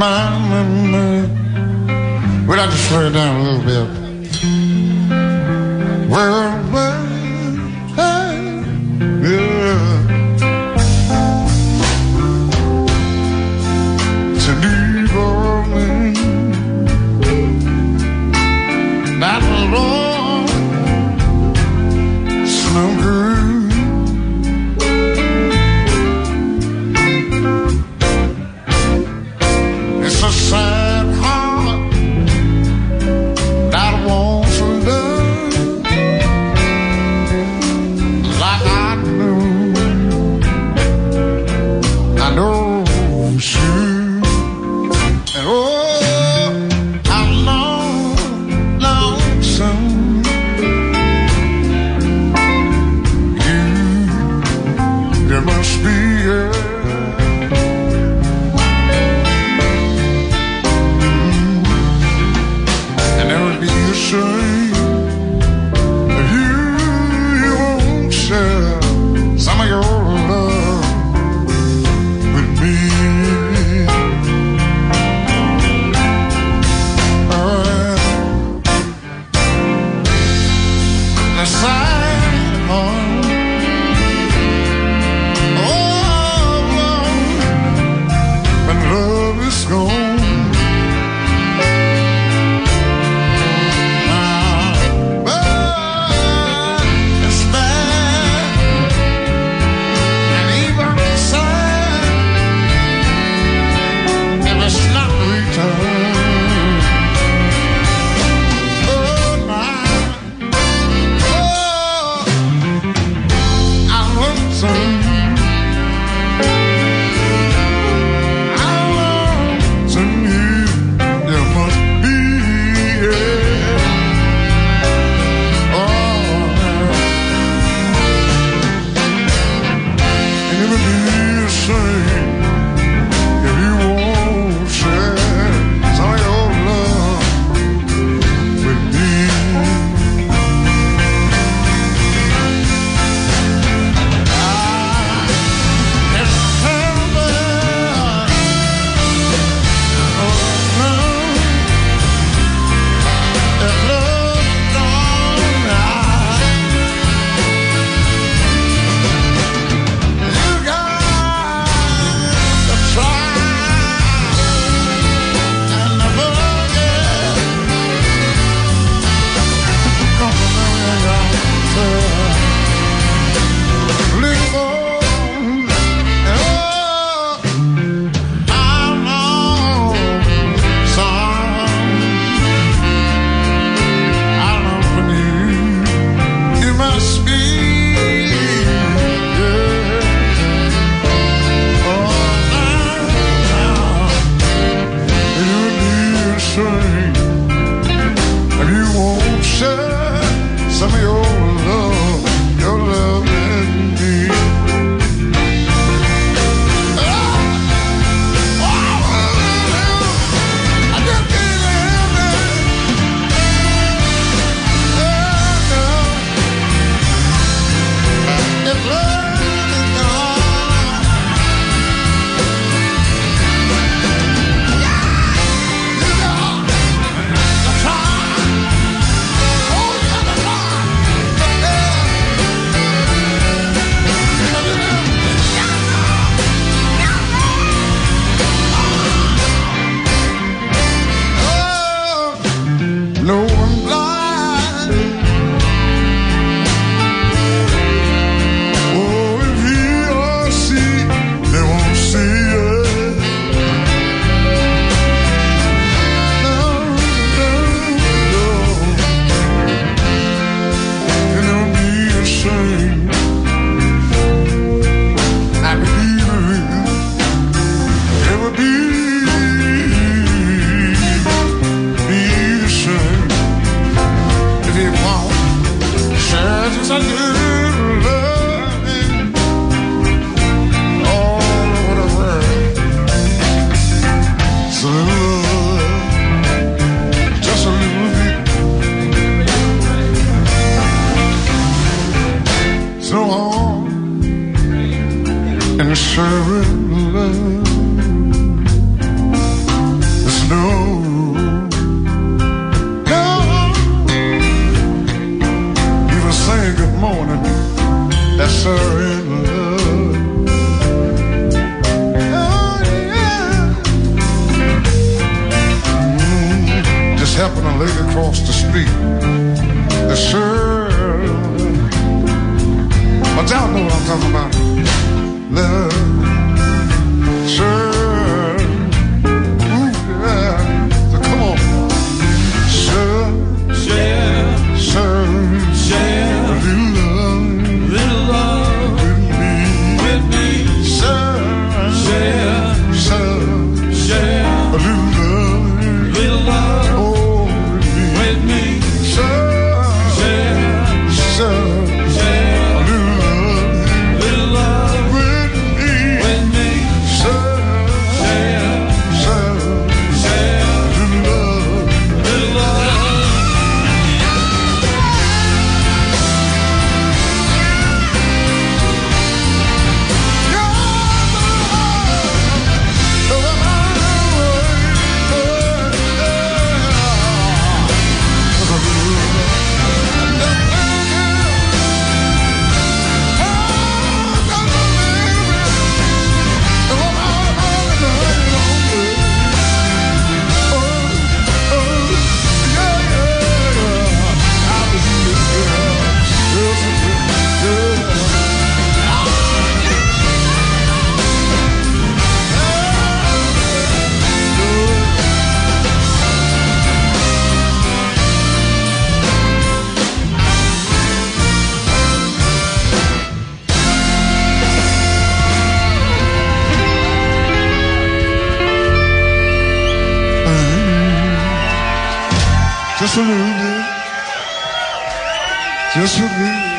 mine. We'd like to slow down a little bit. Well, sing some of your old and sharing love. There's no, no. Even saying good morning, that's sharing love. Oh, yeah. mm, just happened to lay across the street. The sure, but y'all know what I'm talking about. Just a little bit. Just a little